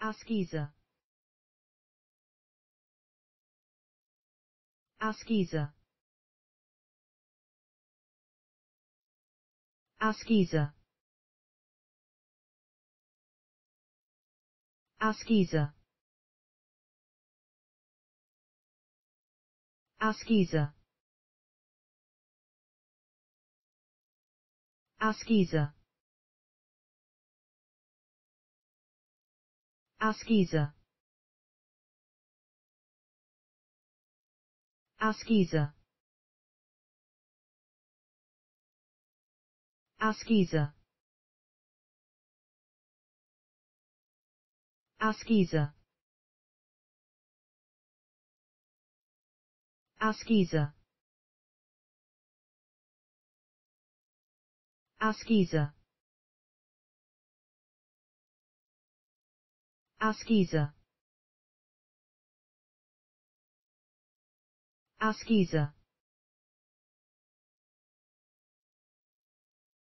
Asquiza. Asquiza. Asquiza. Asquiza. Asquiza. Asquiza. Asquiza. Asquiza. Asquiza. Asquiza. Asquiza. Asquiza. Askiza. Askiza.